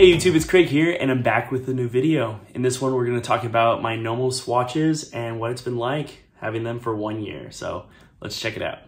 Hey YouTube, it's Craig here and I'm back with a new video. In this one, we're gonna talk about my Nomos watches and what it's been like having them for one year. So let's check it out.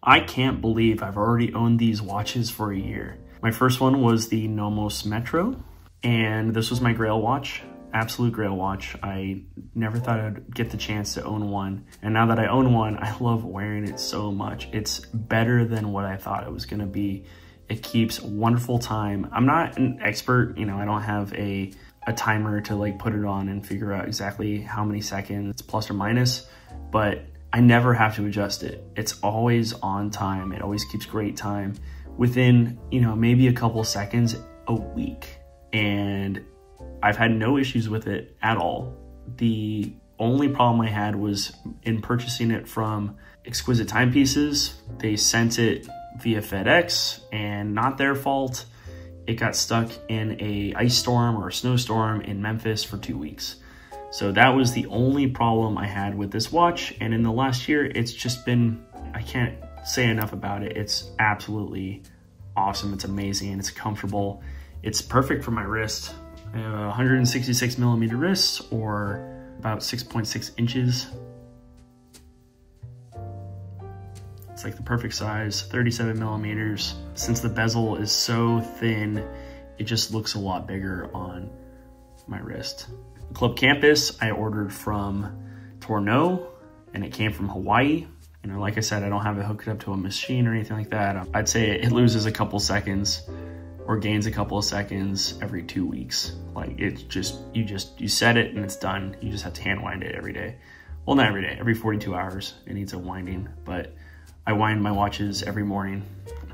I can't believe I've already owned these watches for a year. My first one was the Nomos Metro and this was my Grail watch, absolute Grail watch. I never thought I'd get the chance to own one. And now that I own one, I love wearing it so much. It's better than what I thought it was gonna be it keeps wonderful time. I'm not an expert, you know, I don't have a, a timer to like put it on and figure out exactly how many seconds plus or minus, but I never have to adjust it. It's always on time. It always keeps great time within, you know, maybe a couple seconds a week. And I've had no issues with it at all. The only problem I had was in purchasing it from Exquisite Timepieces. They sent it via FedEx and not their fault. It got stuck in a ice storm or a snowstorm in Memphis for two weeks. So that was the only problem I had with this watch. And in the last year, it's just been, I can't say enough about it. It's absolutely awesome. It's amazing. It's comfortable. It's perfect for my wrist. I have a 166 millimeter wrists or about 6.6 .6 inches It's like the perfect size, 37 millimeters. Since the bezel is so thin, it just looks a lot bigger on my wrist. Club Campus, I ordered from Tourneau and it came from Hawaii. You know, like I said, I don't have it hooked up to a machine or anything like that. I'd say it loses a couple seconds or gains a couple of seconds every two weeks. Like it's just, you just, you set it and it's done. You just have to hand wind it every day. Well, not every day, every 42 hours it needs a winding, but I wind my watches every morning.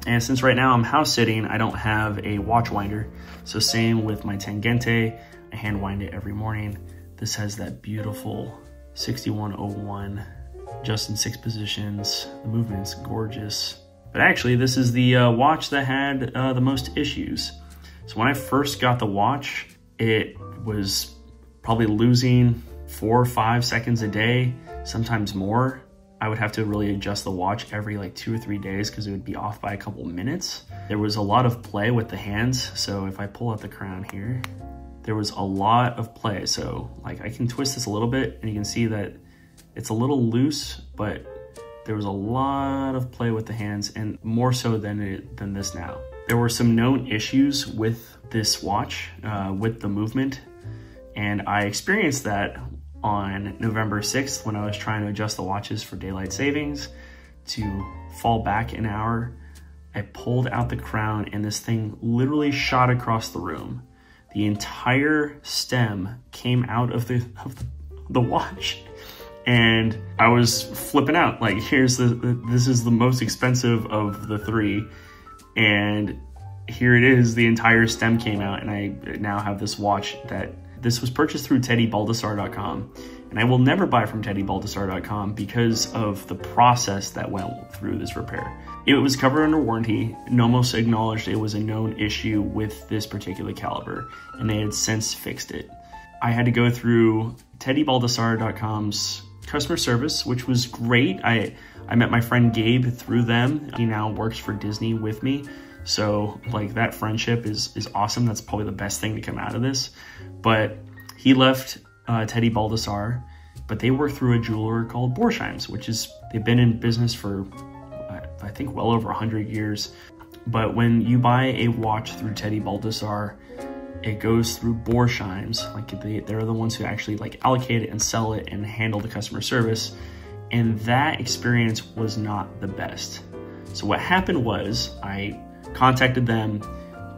And since right now I'm house sitting, I don't have a watch winder. So same with my Tangente, I hand wind it every morning. This has that beautiful 6101, just in six positions. The movement's gorgeous. But actually, this is the uh, watch that had uh, the most issues. So when I first got the watch, it was probably losing four or five seconds a day, sometimes more. I would have to really adjust the watch every like two or three days because it would be off by a couple minutes. There was a lot of play with the hands. So if I pull out the crown here, there was a lot of play. So like I can twist this a little bit and you can see that it's a little loose, but there was a lot of play with the hands and more so than, it, than this now. There were some known issues with this watch, uh, with the movement. And I experienced that on November 6th when I was trying to adjust the watches for daylight savings to fall back an hour. I pulled out the crown and this thing literally shot across the room. The entire stem came out of the, of the watch and I was flipping out. Like, here's the, this is the most expensive of the three. And here it is, the entire stem came out and I now have this watch that this was purchased through teddybaldassarre.com, and I will never buy from teddybaldassarre.com because of the process that went through this repair. It was covered under warranty. Nomos acknowledged it was a known issue with this particular caliber, and they had since fixed it. I had to go through teddybaldassarre.com's customer service, which was great. I I met my friend Gabe through them. He now works for Disney with me. So like that friendship is is awesome. That's probably the best thing to come out of this. But he left uh, Teddy Baldassarre, but they work through a jeweler called Borsheim's, which is they've been in business for I think well over 100 years. But when you buy a watch through Teddy Baldassarre, it goes through Borsheim's. Like they, they're the ones who actually like allocate it and sell it and handle the customer service. And that experience was not the best. So what happened was I contacted them.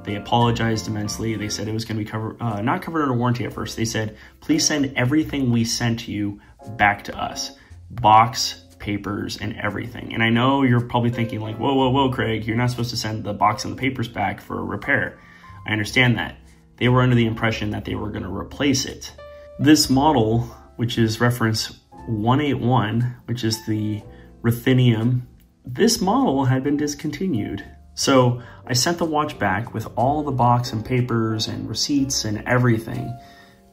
They apologized immensely. They said it was going to be covered, uh, not covered under warranty at first. They said, please send everything we sent you back to us. Box, papers, and everything. And I know you're probably thinking like, whoa, whoa, whoa, Craig, you're not supposed to send the box and the papers back for a repair. I understand that. They were under the impression that they were going to replace it. This model, which is reference 181, which is the ruthenium, this model had been discontinued. So I sent the watch back with all the box and papers and receipts and everything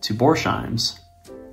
to Borsheim's.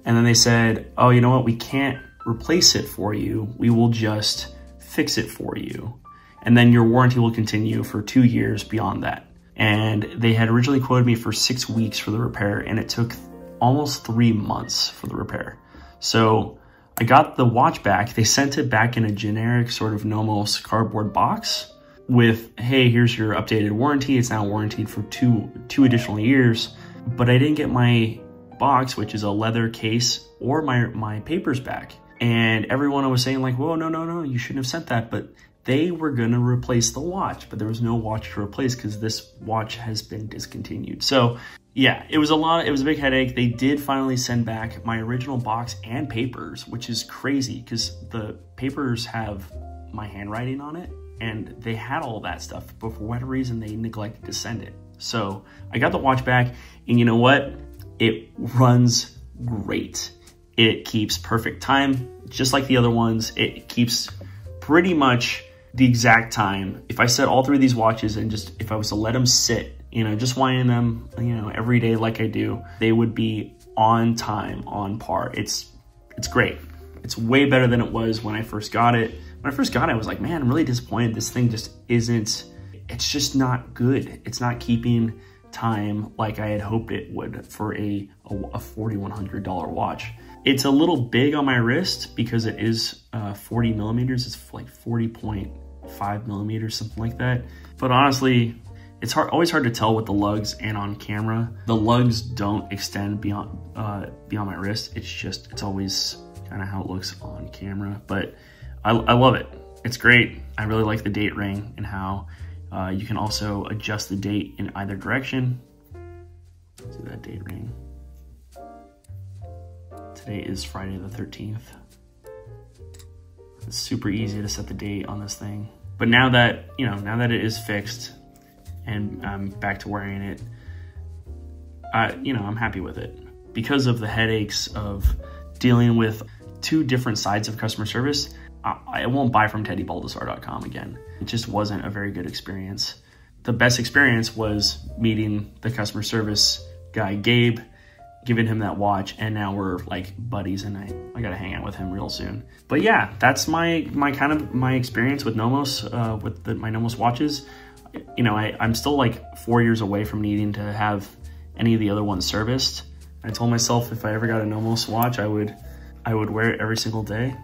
And then they said, oh, you know what? We can't replace it for you. We will just fix it for you. And then your warranty will continue for two years beyond that. And they had originally quoted me for six weeks for the repair and it took almost three months for the repair. So I got the watch back. They sent it back in a generic sort of Nomos cardboard box with, hey, here's your updated warranty. It's now warranted for two, two additional years. But I didn't get my box, which is a leather case, or my, my papers back. And everyone was saying like, whoa, no, no, no, you shouldn't have sent that. But they were gonna replace the watch, but there was no watch to replace because this watch has been discontinued. So yeah, it was a lot, it was a big headache. They did finally send back my original box and papers, which is crazy because the papers have my handwriting on it and they had all that stuff, but for whatever reason, they neglected to send it. So I got the watch back and you know what? It runs great. It keeps perfect time, just like the other ones. It keeps pretty much the exact time. If I set all three of these watches and just, if I was to let them sit, you know, just winding them, you know, every day like I do, they would be on time, on par. It's, it's great. It's way better than it was when I first got it. When I first got it, I was like, man, I'm really disappointed. This thing just isn't, it's just not good. It's not keeping time like I had hoped it would for a, a, a $4,100 watch. It's a little big on my wrist because it is uh, 40 millimeters. It's like 40.5 millimeters, something like that. But honestly, it's hard, always hard to tell with the lugs and on camera. The lugs don't extend beyond uh, beyond my wrist. It's just, it's always kind of how it looks on camera. But I, I love it. It's great. I really like the date ring and how uh, you can also adjust the date in either direction. See that date ring. Today is Friday the 13th. It's super easy to set the date on this thing. But now that, you know, now that it is fixed and I'm back to wearing it, I, you know, I'm happy with it. Because of the headaches of dealing with two different sides of customer service, I, won't buy from teddybaldassarre.com again. It just wasn't a very good experience. The best experience was meeting the customer service guy, Gabe, giving him that watch and now we're like buddies and I, I gotta hang out with him real soon. But yeah, that's my my kind of my experience with Nomos, uh, with the, my Nomos watches. You know, I, I'm still like four years away from needing to have any of the other ones serviced. I told myself if I ever got a Nomos watch, I would I would wear it every single day.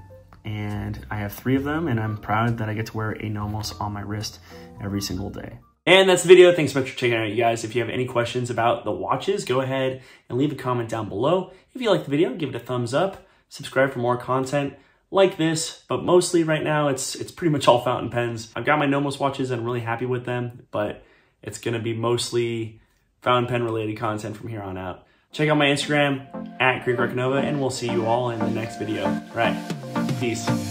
And I have three of them and I'm proud that I get to wear a Nomos on my wrist every single day. And that's the video. Thanks so much for checking out, you guys. If you have any questions about the watches, go ahead and leave a comment down below. If you like the video, give it a thumbs up. Subscribe for more content like this, but mostly right now, it's it's pretty much all fountain pens. I've got my Nomos watches and I'm really happy with them, but it's gonna be mostly fountain pen related content from here on out. Check out my Instagram, at Greek and we'll see you all in the next video. All right, peace.